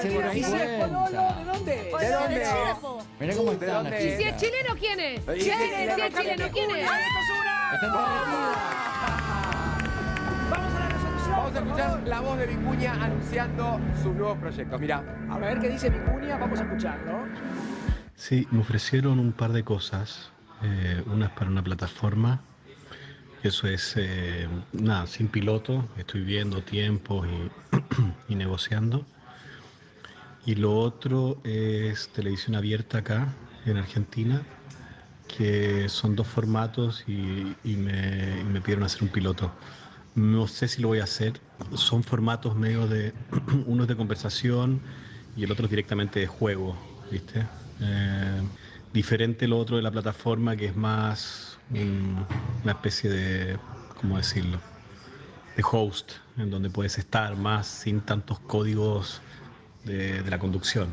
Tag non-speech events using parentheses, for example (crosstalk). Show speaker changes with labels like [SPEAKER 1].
[SPEAKER 1] Se dieron
[SPEAKER 2] Y si es
[SPEAKER 1] cuenta.
[SPEAKER 2] pololo, ¿de dónde?
[SPEAKER 3] ¿De dónde?
[SPEAKER 1] Mirá cómo
[SPEAKER 4] ¿De
[SPEAKER 1] están
[SPEAKER 4] dónde?
[SPEAKER 1] las
[SPEAKER 3] ¿Y si
[SPEAKER 1] chicas.
[SPEAKER 3] es chileno, quién es?
[SPEAKER 4] Y
[SPEAKER 3] Si es
[SPEAKER 4] chileno,
[SPEAKER 3] ¿quién es?
[SPEAKER 1] Están.
[SPEAKER 2] Vamos a la resolución.
[SPEAKER 4] Vamos a
[SPEAKER 2] por
[SPEAKER 4] escuchar la voz de Vicuña anunciando sus nuevos proyectos. Mirá.
[SPEAKER 2] A ver qué dice Vicuña, vamos a escucharlo.
[SPEAKER 5] Sí, me ofrecieron un par de cosas. Eh, una es para una plataforma. Eso es, eh, nada, sin piloto. Estoy viendo tiempos y, (clears throat) y negociando. Y lo otro es televisión abierta acá, en Argentina, que son dos formatos y, y me, y me pidieron hacer un piloto. No sé si lo voy a hacer. Son formatos medio de, (clears throat) uno es de conversación y el otro es directamente de juego, ¿viste? Eh, diferente lo otro de la plataforma que es más un- una especie de, ¿cómo decirlo? De host, en donde puedes estar más sin tantos códigos de, la conducción.